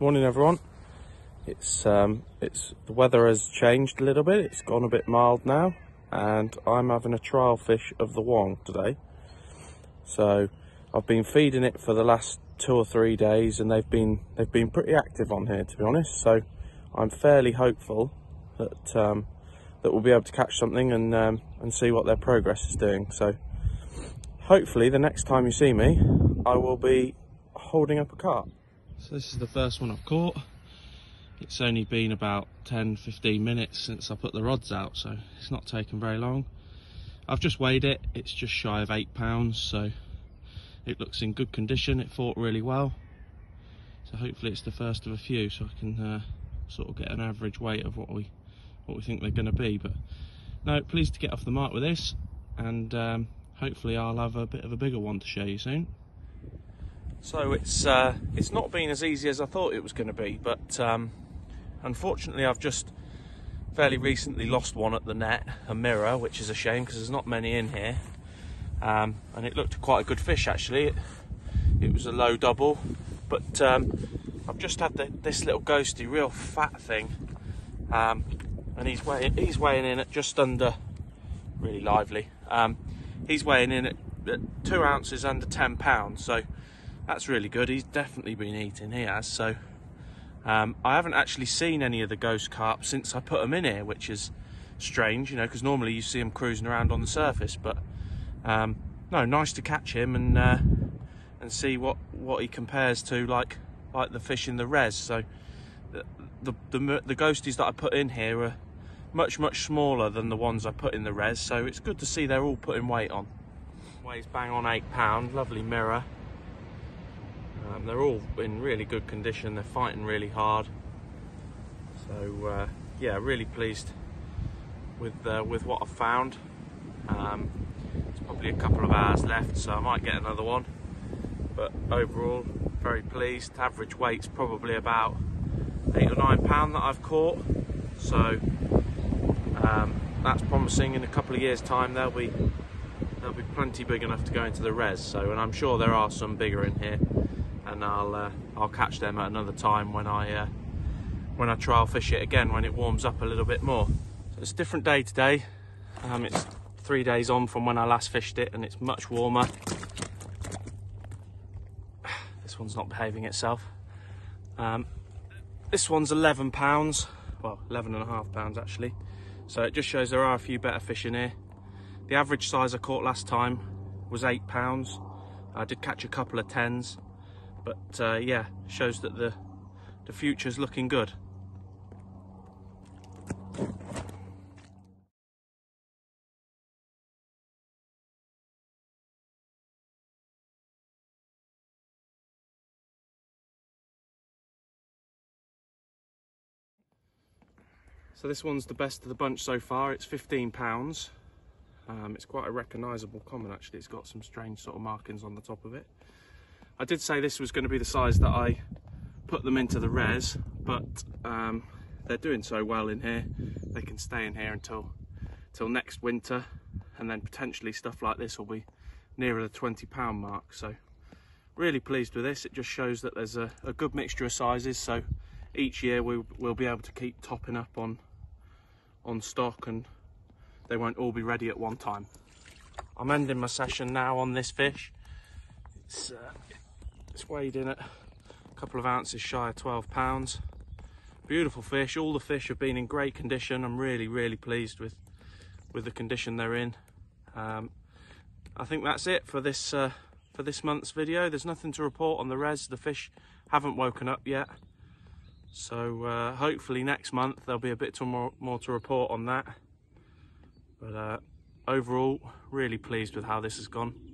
Morning, everyone. It's um, it's the weather has changed a little bit. It's gone a bit mild now, and I'm having a trial fish of the wong today. So I've been feeding it for the last two or three days, and they've been they've been pretty active on here, to be honest. So I'm fairly hopeful that um, that we'll be able to catch something and um, and see what their progress is doing. So hopefully, the next time you see me, I will be holding up a carp. So this is the first one I've caught. It's only been about 10 15 minutes since I put the rods out, so it's not taken very long. I've just weighed it, it's just shy of eight pounds, so it looks in good condition. It fought really well. So hopefully it's the first of a few, so I can uh, sort of get an average weight of what we what we think they're going to be. But no, pleased to get off the mark with this, and um, hopefully I'll have a bit of a bigger one to show you soon. So it's uh, it's not been as easy as I thought it was going to be, but um, unfortunately I've just fairly recently lost one at the net, a mirror, which is a shame because there's not many in here. Um, and it looked quite a good fish actually. It, it was a low double, but um, I've just had the, this little ghosty, real fat thing, um, and he's weighing he's weighing in at just under, really lively. Um, he's weighing in at, at two ounces under ten pounds, so that's really good. He's definitely been eating, he has. So um, I haven't actually seen any of the ghost carp since I put them in here, which is strange, you know, because normally you see them cruising around on the surface. But um, no, nice to catch him and uh, and see what what he compares to, like like the fish in the res. So the, the the ghosties that I put in here are much much smaller than the ones I put in the res. So it's good to see they're all putting weight on. Weighs bang on eight pound. Lovely mirror. Um, they're all in really good condition. They're fighting really hard. So uh, yeah, really pleased with uh, with what I've found. Um, it's probably a couple of hours left, so I might get another one. But overall, very pleased. Average weight's probably about eight or nine pound that I've caught. So um, that's promising. In a couple of years' time, they'll be they'll be plenty big enough to go into the res. So, and I'm sure there are some bigger in here and I'll uh, I'll catch them at another time when I uh, when I trial fish it again when it warms up a little bit more. So it's a different day today. Um, it's three days on from when I last fished it and it's much warmer. This one's not behaving itself. Um, this one's 11 pounds, well 11 and a half pounds actually. So it just shows there are a few better fish in here. The average size I caught last time was eight pounds. I did catch a couple of tens but uh, yeah shows that the the future's looking good So this one's the best of the bunch so far. It's 15 pounds. Um, it's quite a recognisable common actually. It's got some strange sort of markings on the top of it. I did say this was going to be the size that I put them into the res, but um, they're doing so well in here. They can stay in here until, until next winter, and then potentially stuff like this will be nearer the 20 pound mark. So really pleased with this. It just shows that there's a, a good mixture of sizes. So each year we, we'll be able to keep topping up on, on stock and they won't all be ready at one time. I'm ending my session now on this fish. It's, uh, it's weighed in at a couple of ounces shy of 12 pounds. Beautiful fish. All the fish have been in great condition. I'm really, really pleased with, with the condition they're in. Um, I think that's it for this uh, for this month's video. There's nothing to report on the res. The fish haven't woken up yet. So uh, hopefully next month there'll be a bit more, more to report on that. But uh, overall, really pleased with how this has gone.